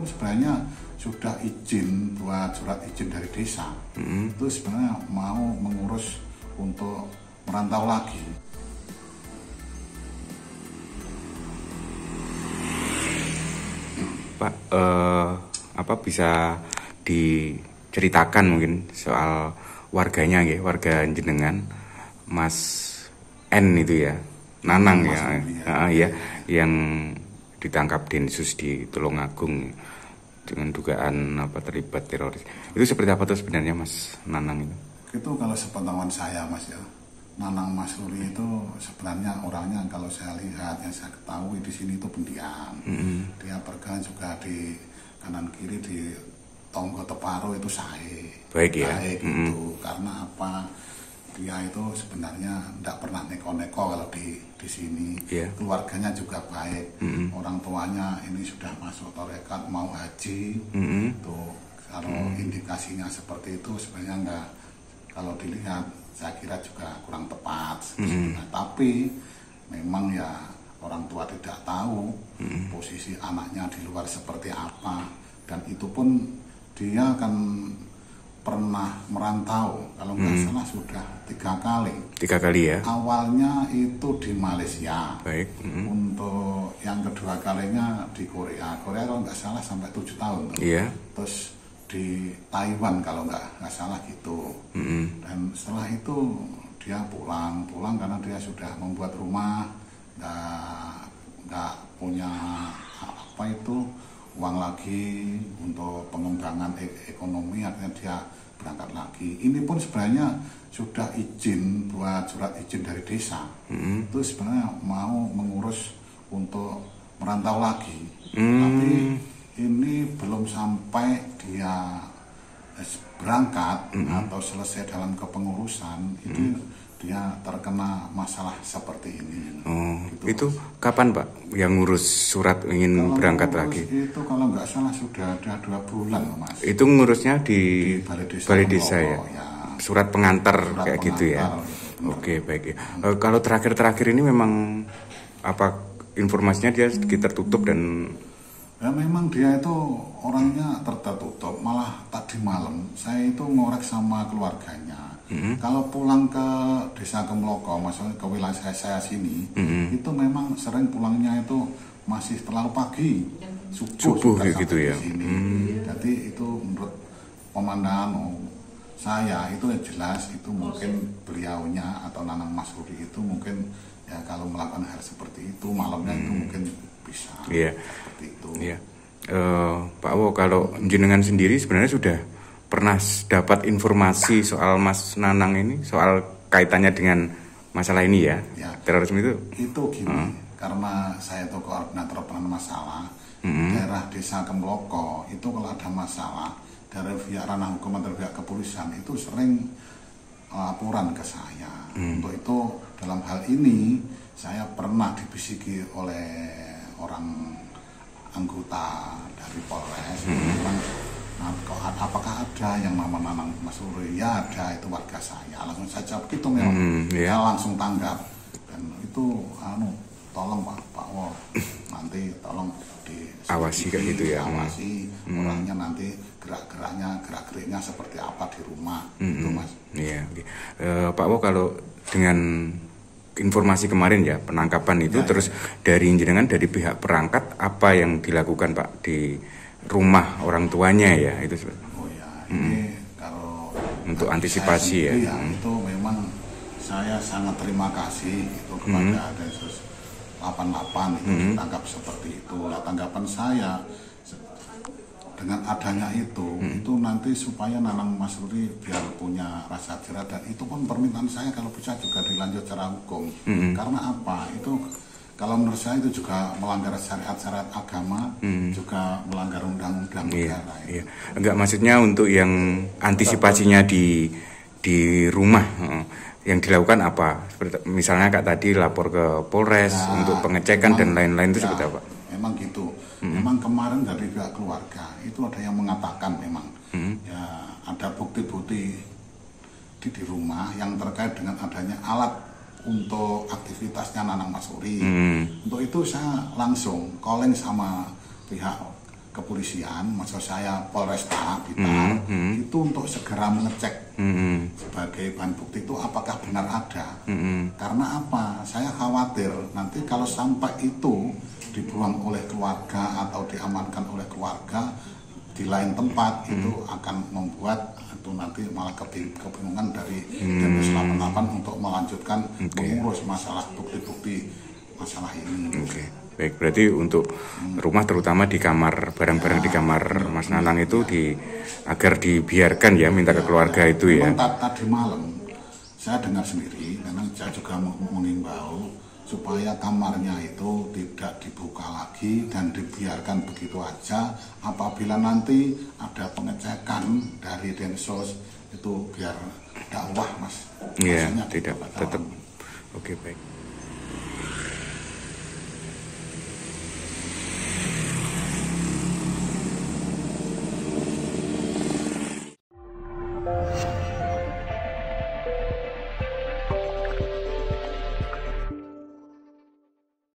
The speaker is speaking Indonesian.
pun sebenarnya sudah izin buat surat izin dari desa Hmm. itu sebenarnya mau mengurus untuk merantau lagi Pak, eh, apa bisa diceritakan mungkin soal warganya ya, warga jenengan, Mas N itu ya, Nanang Mas ya, iya. Ah, ya, yang ditangkap Densus di Tulungagung dengan dugaan apa terlibat teroris. Itu seperti apa tuh sebenarnya Mas Nanang itu? itu kalau sepengetahuan saya mas ya. Nanang Mas Ruri itu sebenarnya orangnya kalau saya lihat yang saya ketahui di sini itu pendiam. Dia bergerak juga di kanan kiri di Tonggo Teparo itu sae. Baik ya. Baik gitu. Karena apa dia itu sebenarnya tidak pernah neko-neko kalau di di sini. Iya. keluarganya juga baik. Orang tuanya ini sudah masuk torekat mau haji. Mm-mm. tuh kalau indikasinya seperti itu sebenarnya enggak kalau dilihat saya kira juga kurang tepat Nah, tapi memang ya orang tua tidak tahu posisi anaknya di luar seperti apa. Dan itu pun dia akan pernah merantau kalau nggak salah sudah tiga kali Tiga kali ya? awalnya itu di Malaysia Baik. mm-mm. untuk yang kedua kalinya di Korea Korea kalau nggak salah sampai tujuh tahun. Iya. terus di Taiwan kalau nggak nggak salah gitu Mm-mm. dan setelah itu dia pulang pulang karena dia sudah membuat rumah nggak nggak punya apa itu uang lagi untuk pengembangan e- ekonomi akhirnya dia berangkat lagi. Ini pun sebenarnya sudah izin buat surat izin dari desa. Itu sebenarnya mau mengurus untuk merantau lagi. Tapi ini belum sampai dia berangkat atau selesai dalam kepengurusan itu dia terkena masalah seperti ini. Oh, Gitu, itu kapan Pak yang ngurus surat ingin Kalau berangkat lagi? Itu kalau nggak salah sudah ada dua bulan mas. Itu ngurusnya di, Di Balai Desa Balai Desa ya? Ya. Surat pengantar Surat kayak gitu ya? pengantar, gitu. Oke baik ya. Eh, kalau terakhir-terakhir ini memang apa informasinya dia sedikit tertutup dan Ya memang dia itu orangnya tertutup. Malah tadi malam saya itu ngorek sama keluarganya. Kalau pulang ke desa Kemloko, maksudnya ke wilayah saya, saya sini, itu memang sering pulangnya itu masih terlalu pagi. Subuh, Subuh sudah gitu ya? sini. Jadi itu menurut pemandangan oh, saya itu yang jelas itu mungkin beliaunya atau Nanang Mas Rudi itu mungkin ya kalau melakukan hal seperti itu malamnya itu mungkin bisa Iya. seperti itu. ya Eh, Pak Wo kalau jenengan sendiri sebenarnya sudah pernah dapat informasi soal Mas Nanang ini soal kaitannya dengan masalah ini ya, Ya. terorisme itu? Itu gini, karena saya itu koordinator penanganan masalah daerah desa Kemloko itu kalau ada masalah dari pihak ranah hukum atau pihak kepolisian itu sering laporan ke saya. Untuk itu dalam hal ini saya pernah dibisiki oleh orang anggota dari Polres. Bilang, "Nah, apakah ada yang nama Nanang Mas Uri? Ya ada itu warga saya. Langsung saya jawab gitu memang Hmm, saya langsung tanggap. Dan itu anu tolong Pak Pak Wo nanti tolong di Awasi kayak gitu ya. awasi orangnya nanti gerak-geraknya gerak-geriknya seperti apa di rumah. Itu Mas. Iya. oke. Eh, Pak Wo kalau dengan informasi kemarin ya penangkapan itu Ya, terus dari jenengan dari pihak perangkat apa yang dilakukan Pak di rumah orang tuanya ya itu sebenarnya? Oh ya, ini kalau Untuk antisipasi sendiri ya. Hmm. Itu memang saya sangat terima kasih itu kepada Densus 88 itu Hmm. ditangkap seperti itu. Lah tanggapan saya dengan adanya itu, Hmm. itu nanti supaya Nanang Mas Rudi biar punya rasa jerah dan itu pun permintaan saya kalau bisa juga dilanjut secara hukum. Hmm. Karena apa? Itu kalau menurut saya itu juga melanggar syariat-syariat agama, juga melanggar undang-undang Hmm. Iya, negara. iya. Enggak maksudnya untuk yang antisipasinya di di rumah yang dilakukan apa? Seperti misalnya kak tadi lapor ke Polres Ya, untuk pengecekan dan memang- lain-lain itu ya, seperti apa? Memang gitu. Memang kemarin dari pihak keluarga itu ada yang mengatakan memang ya ada bukti-bukti di, di rumah yang terkait dengan adanya alat untuk aktivitasnya Nanang Masuri. Hmm. Untuk itu saya langsung calling sama pihak kepolisian, maksud saya Polresta Blitar, Hmm, itu untuk segera mengecek Mm-mm. sebagai bahan bukti itu apakah benar ada. Mm-mm. Karena apa? Saya khawatir nanti kalau sampai itu dibuang oleh keluarga atau diamankan oleh keluarga di lain tempat itu akan membuat itu nanti malah kebi- kebingungan dari Densus 88 untuk melanjutkan Oke. mengurus masalah bukti-bukti masalah ini. Oke, baik. Berarti untuk rumah terutama di kamar barang-barang di kamar Mas Nanang itu di agar dibiarkan ya minta ke keluarga itu ya. Memang ta- tadi malam saya dengar sendiri karena saya juga meng- mengimbau supaya kamarnya itu tidak dibuka lagi dan dibiarkan begitu aja apabila nanti ada pengecekan dari Densus itu biar dakwah mas Iya, Maksudnya tidak tetap. Oke, baik.